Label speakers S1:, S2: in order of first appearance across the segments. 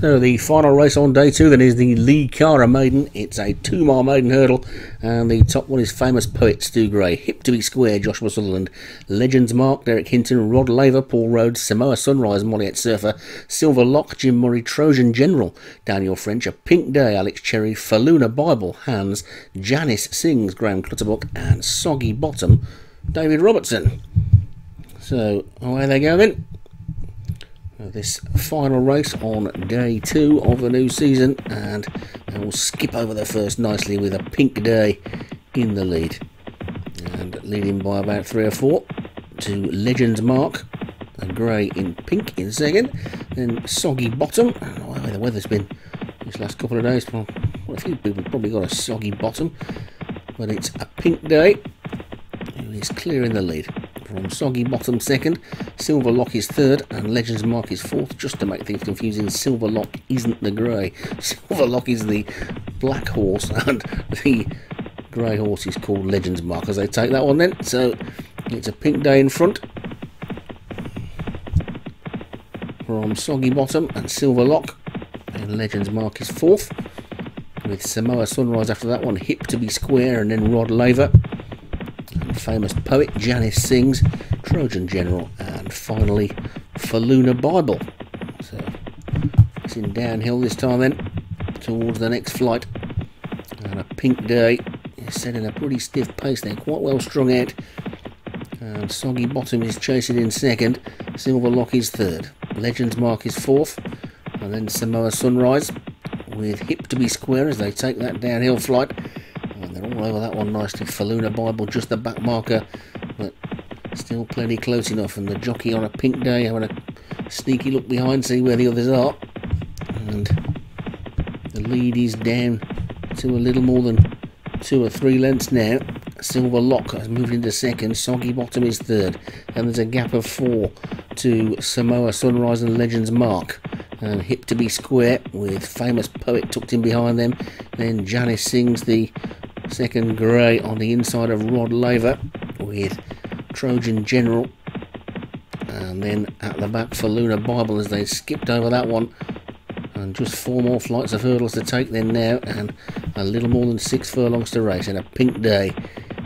S1: So the final race on day two then is the Lee Cara Maiden. It's a two mile maiden hurdle, and the top one is famous poet Stu Gray, Hip to be Square, Joshua Sutherland, Legends Mark, Derek Hinton, Rod Laver, Paul Rhodes, Samoa Sunrise, Molliet Surfer, Silver Lock, Jim Murray, Trojan General, Daniel French, A Pink Day, Alex Cherry, Faluna Bible, Hans, Janice Sings, Graham Clutterbuck, and Soggy Bottom, David Robertson. So away they go then Uh, this final race on day two of the new season and we'll skip over the first nicely with a pink day in the lead. And leading by about three or four to Legends Mark a grey in pink in second then Soggy Bottom oh, the weather's been this last couple of days well a few people probably got a soggy bottom but it's a pink day and it's clear in the lead Soggy Bottom second, Silver Lock is third, and Legends Mark is fourth. Just to make things confusing, Silver Lock isn't the grey. Silver Lock is the black horse, and the grey horse is called Legends Mark. As they take that one then, so it's a pink day in front. From Soggy Bottom and Silver Lock, and Legends Mark is fourth. With Samoa Sunrise after that one, Hip to be Square, and then Rod Laver famous poet Janice Sings, Trojan General, and finally Faluna Bible. So it's in downhill this time then, towards the next flight. And a pink day is setting a pretty stiff pace there, quite well strung out. And Soggy Bottom is chasing in second, Silver Lock is third, Legends Mark is fourth, and then Samoa Sunrise with Hip to be Square as they take that downhill flight all over that one nicely. Faluna Bible, just the back marker, but still plenty close enough. And the jockey on a pink day having a sneaky look behind, see where the others are. And the lead is down to a little more than two or three lengths now. Silver Lock has moved into second, Soggy Bottom is third, and there's a gap of four to Samoa Sunrise and Legends Mark. And Hip to be Square with famous poet tucked in behind them. Then Janice sings the Second grey on the inside of Rod Laver with Trojan General. And then at the back Faluna Bible as they skipped over that one. And just four more flights of hurdles to take then now. And a little more than six furlongs to race. in a pink day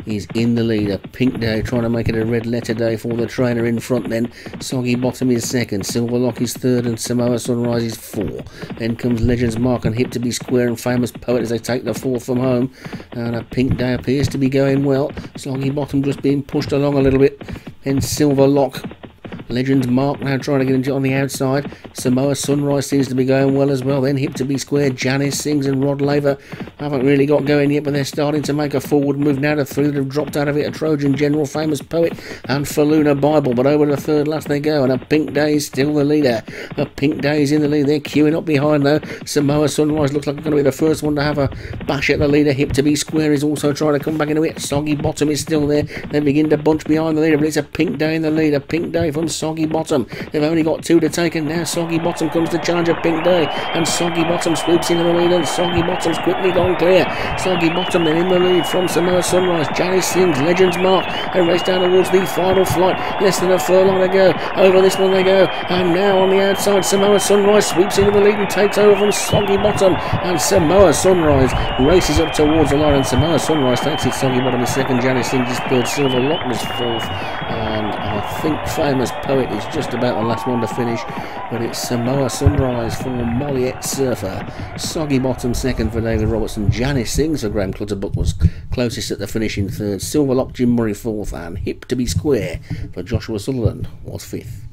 S1: is in the lead. A pink day trying to make it a red letter day for the trainer in front then. Soggy Bottom is second. Silver Lock is third and Samoa Sunrise is four. Then comes Legends Mark and Hip to be Square and Famous Poet as they take the fourth from home. And a pink day appears to be going well. Soggy Bottom just being pushed along a little bit. Then Silver Lock Legends Mark now trying to get into it on the outside. Samoa Sunrise seems to be going well as well. Then Hip to be Square, Janice Sings and Rod Laver haven't really got going yet, but they're starting to make a forward move now to three that have dropped out of it. A Trojan General, Famous Poet, and Faluna Bible. But over the third last they go, and a Pink Day is still the leader. A Pink Day is in the lead. They're queuing up behind though. Samoa Sunrise looks like going to be the first one to have a bash at the leader. Hip to be Square is also trying to come back into it. Soggy Bottom is still there. They begin to bunch behind the leader, but it's a Pink Day in the lead. A Pink Day from Soggy Bottom. They've only got two to take, and now Soggy Bottom comes to challenge a Pink Day, and Soggy Bottom swoops into the lead, and Soggy Bottom's quickly gone clear. Soggy Bottom then in the lead from Samoa Sunrise. Janice Sings, Legends Mark, and race down towards the final flight. Less than a furlong to go. Over this one they go, and now on the outside, Samoa Sunrise sweeps into the lead and takes over from Soggy Bottom, and Samoa Sunrise races up towards the line, and Samoa Sunrise takes it. Soggy Bottom is second, Janice Sings is third, Silver Lock was fourth, and I think Famous Poet is just about the last one to finish, but it's Samoa Sunrise for Molliet Surfer. Soggy Bottom second for David Robertson. Janice Sings for Graham Clutterbuck was closest at the finishing third. Silverlock Jim Murray fourth, and Hip to be Square for Joshua Sutherland was fifth.